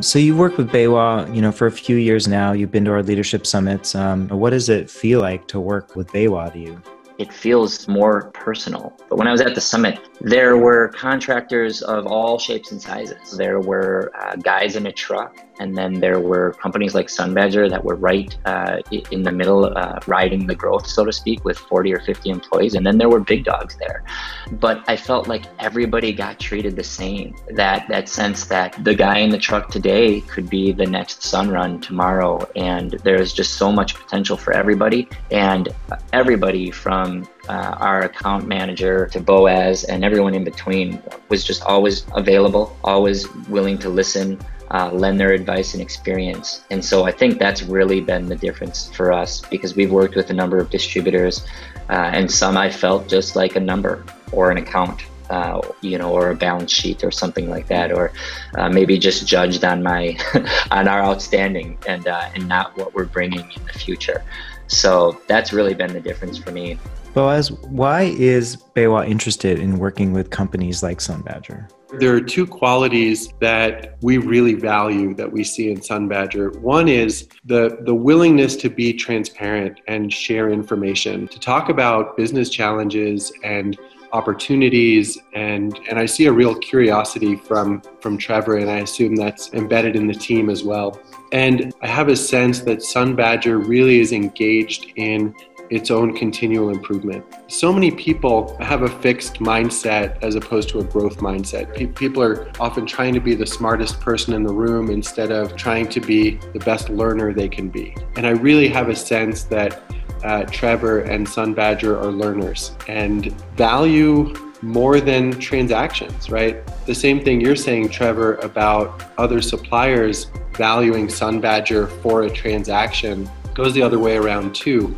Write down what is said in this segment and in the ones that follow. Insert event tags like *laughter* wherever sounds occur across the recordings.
So you've worked with BayWa, you know, for a few years now. You've been to our leadership summits. Um, what does it feel like to work with BayWa to you? It feels more personal. But when I was at the summit, there were contractors of all shapes and sizes. There were uh, guys in a truck, and then there were companies like Sunbadger that were right uh, in the middle, uh, riding the growth, so to speak, with 40 or 50 employees. And then there were big dogs there. But I felt like everybody got treated the same. That that sense that the guy in the truck today could be the next Sunrun tomorrow, and there's just so much potential for everybody. And everybody from uh, our account manager to Boaz and everyone in between was just always available, always willing to listen, uh, lend their advice and experience. And so I think that's really been the difference for us because we've worked with a number of distributors, uh, and some I felt just like a number or an account. Uh, you know, or a balance sheet or something like that, or uh, maybe just judged on my *laughs* on our outstanding and uh, and not what we're bringing in the future. So that's really been the difference for me. Boaz, why is BayWa interested in working with companies like Sunbadger? There are two qualities that we really value that we see in Sunbadger. One is the, the willingness to be transparent and share information, to talk about business challenges and opportunities and and I see a real curiosity from from Trevor and I assume that's embedded in the team as well. And I have a sense that Sunbadger really is engaged in its own continual improvement. So many people have a fixed mindset as opposed to a growth mindset. Pe- people are often trying to be the smartest person in the room instead of trying to be the best learner they can be. And I really have a sense that uh, Trevor and Sunbadger are learners and value more than transactions, right? The same thing you're saying, Trevor, about other suppliers valuing Sunbadger for a transaction goes the other way around too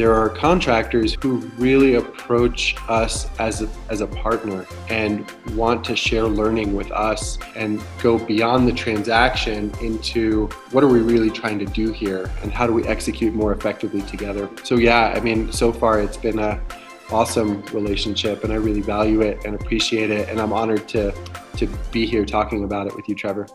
there are contractors who really approach us as a, as a partner and want to share learning with us and go beyond the transaction into what are we really trying to do here and how do we execute more effectively together. So yeah, I mean, so far it's been a awesome relationship and I really value it and appreciate it and I'm honored to to be here talking about it with you, Trevor.